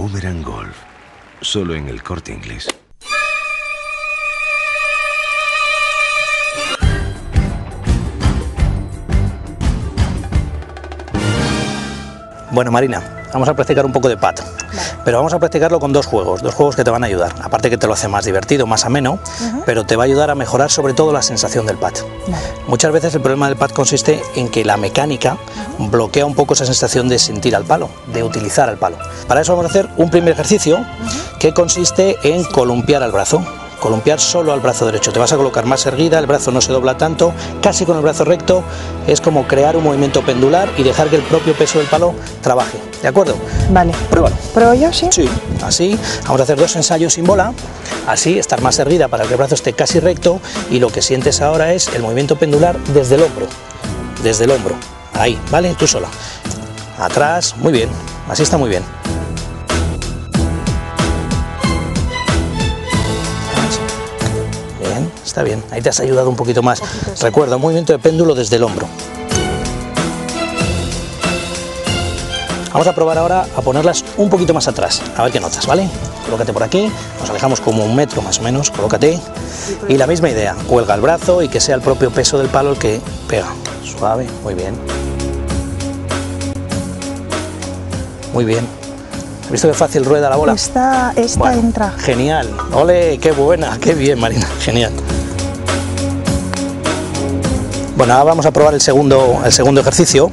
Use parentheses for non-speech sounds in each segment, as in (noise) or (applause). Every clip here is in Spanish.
Boomerang Golf. Solo en el corte inglés. Bueno, Marina, vamos a practicar un poco de pad. Pero vamos a practicarlo con dos juegos, dos juegos que te van a ayudar. Aparte que te lo hace más divertido, más ameno, pero te va a ayudar a mejorar sobre todo la sensación del pad. Muchas veces el problema del pad consiste en que la mecánica bloquea un poco esa sensación de sentir al palo, de utilizar al palo. Para eso vamos a hacer un primer ejercicio que consiste en columpiar al brazo columpiar solo al brazo derecho. Te vas a colocar más erguida, el brazo no se dobla tanto, casi con el brazo recto. Es como crear un movimiento pendular y dejar que el propio peso del palo trabaje. ¿De acuerdo? Vale. Pruébalo. ¿Pruebo yo, sí? Sí, así. Vamos a hacer dos ensayos sin bola. Así, estar más erguida para que el brazo esté casi recto. Y lo que sientes ahora es el movimiento pendular desde el hombro. Desde el hombro. Ahí, ¿vale? Tú sola. Atrás, muy bien. Así está muy bien. Está bien. Ahí te has ayudado un poquito más. Recuerda, un movimiento de péndulo desde el hombro. Vamos a probar ahora a ponerlas un poquito más atrás, a ver qué notas, ¿vale? Colócate por aquí, nos alejamos como un metro más o menos, colócate. Y la misma idea, cuelga el brazo y que sea el propio peso del palo el que pega. Suave, muy bien. Muy bien. ¿Has visto qué fácil rueda la bola? Esta, esta Bueno, entra. Genial. Ole, qué buena, qué bien, Marina. Genial. Bueno, ahora vamos a probar el segundo, el segundo ejercicio.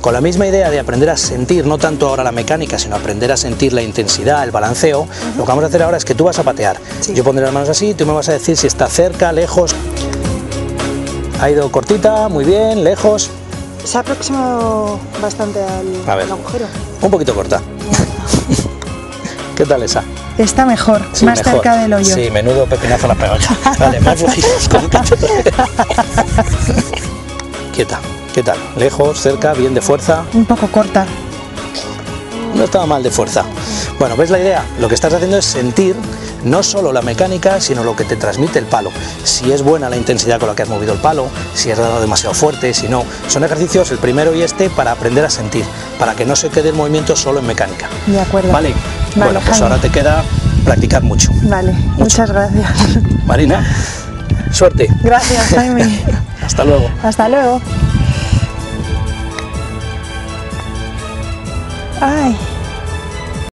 Con la misma idea de aprender a sentir, no tanto ahora la mecánica, sino aprender a sentir la intensidad, el balanceo, lo que vamos a hacer ahora es que tú vas a patear. Sí. Yo pondré las manos así, tú me vas a decir si está cerca, lejos. Ha ido cortita, muy bien, lejos. Se ha aproximado bastante al, A ver. al agujero. Un poquito corta. (laughs) ¿Qué tal esa? Está mejor, Sí, más mejor. cerca del hoyo. Sí, menudo pepinazo la pegado. Vale, más flojitos. (laughs) Quieta. ¿Qué tal? Lejos, cerca, bien de fuerza. Un poco corta. No estaba mal de fuerza. Bueno, ¿ves la idea? Lo que estás haciendo es sentir no solo la mecánica, sino lo que te transmite el palo. Si es buena la intensidad con la que has movido el palo, si has dado demasiado fuerte, si no. Son ejercicios, el primero y este, para aprender a sentir, para que no se quede el movimiento solo en mecánica. De acuerdo. Vale. Vale, bueno, pues Jaime. ahora te queda practicar mucho. Vale, muchas gracias. (laughs) Marina, suerte. Gracias, Jaime. (laughs) Hasta luego. Hasta luego. Ay.